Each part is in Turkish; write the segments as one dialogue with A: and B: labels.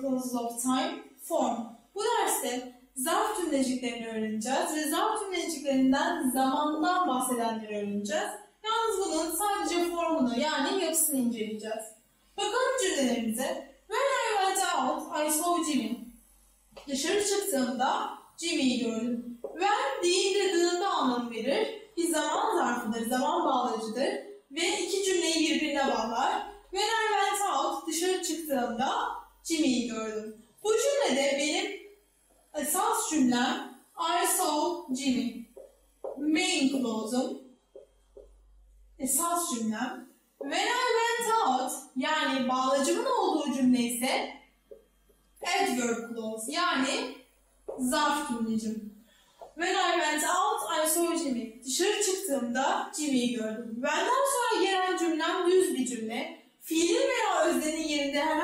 A: clauses of time form. Bu derste zarf tümleciklerini öğreneceğiz ve zarf tümleciklerinden zamandan bahsedenleri öğreneceğiz. Yalnız bunun sadece formunu yani yapısını inceleyeceğiz. Bakalım cümlelerimize. When I went out, I saw Jimmy. Dışarı çıktığımda Jimmy'yi gördüm. When deyince dığında anlam verir. Bir zaman zarfıdır, zaman bağlacıdır ve iki cümleyi birbirine bağlar. When I went out, dışarı çıktığımda Jimmy'yi gördüm. Bu cümlede benim esas cümlem I saw Jimmy. Main clause'um esas cümlem. When I went out yani bağlacımın olduğu cümle ise adverb clause yani zarf cümlecim. When I went out I saw Jimmy. Dışarı çıktığımda Jimmy'yi gördüm. Benden sonra gelen cümlem düz bir cümle. Fiilin veya öznenin yerinde yapmıyorum.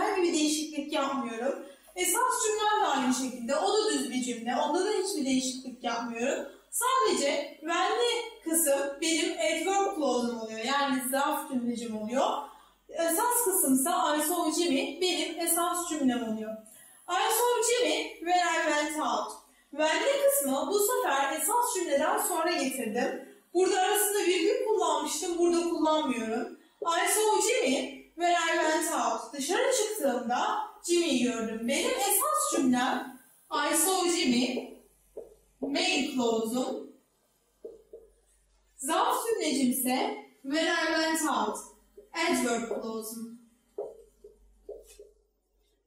A: Esas cümlem de aynı şekilde. O da düz bir cümle. Onda da hiçbir değişiklik yapmıyorum. Sadece when'li kısım benim adverb clause'um oluyor. Yani zarf cümlecim oluyor. Esas kısımsa I saw Jimmy benim esas cümlem oluyor. I saw Jimmy when I went out. When'li kısmı bu sefer esas cümleden sonra getirdim. Burada arasında virgül kullanmıştım. Burada kullanmıyorum. I saw Jimmy when I went out. Dışarı çıktığımda Jimmy'yi gördüm. Benim esas cümlem I saw Jimmy main clause'um. Zarf cümlecimse when I went out adverb clause'um.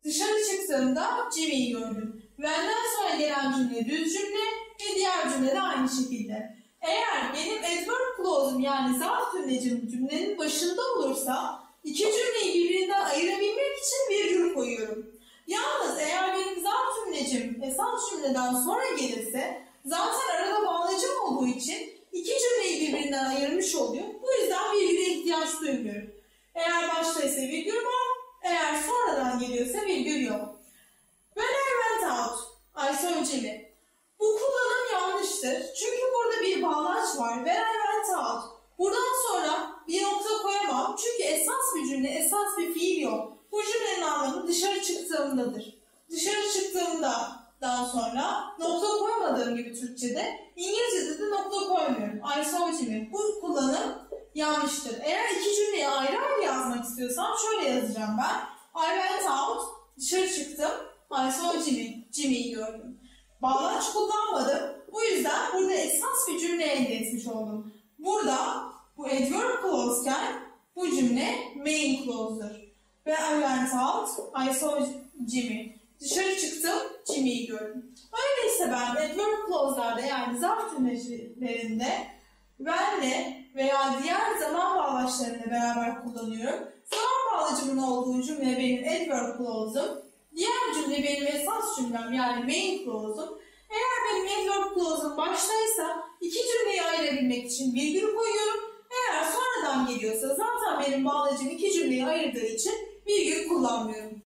A: Dışarı çıktığımda Jimmy'yi gördüm. When'den sonra gelen cümle düz cümle ve diğer cümle de aynı şekilde. Eğer benim adverb clause'um yani zarf cümlecim cümlenin başında olursa iki cümleyi birbirinden ayırabilmek için virgül koyuyorum. Yalnız eğer benim zarf cümlecim esas cümleden sonra gelirse zaten arada bağlacım olduğu için iki cümleyi birbirinden ayırmış oluyor. Bu yüzden virgüle ihtiyaç duymuyorum. Eğer başta ise virgül var, eğer sonradan geliyorsa virgül yok. When I went out, I saw Jimmy. Bu kullanım yanlıştır. Çünkü burada bir bağlaç var. When I went out. Buradan sonra bir nokta koyamam. Çünkü esas bir cümle, esas bir fiil yok. Bu cümlenin anlamı dışarı çıktığımdadır. Dışarı çıktığımda daha sonra nokta koymadığım gibi Türkçe'de İngilizce'de de nokta koymuyorum. I saw Jimmy. Bu kullanım yanlıştır. Eğer iki cümleyi ayrı ayrı yazmak istiyorsam şöyle yazacağım ben. I went out, dışarı çıktım. I saw Jimmy, Jimmy'yi gördüm. Bağlaç kullanmadım. Bu yüzden burada esas bir cümle elde etmiş oldum. Burada bu adverb clause'ken bu cümle main clause'dur. Ve I went out, I saw Jimmy. Dışarı çıktım, Jimmy'yi gördüm. Öyleyse ben adverb clause'larda yani zarf cümlelerinde when'le veya diğer zaman bağlaçlarıyla beraber kullanıyorum. Zaman bağlacımın olduğu cümle benim adverb clause'um. Diğer cümle benim esas cümlem yani main clause'um. Eğer benim adverb clause'um baştaysa iki cümleyi ayırabilmek için virgül koyuyorum. Geliyorsa zaten benim bağlacım iki cümleyi ayırdığı için virgül kullanmıyorum.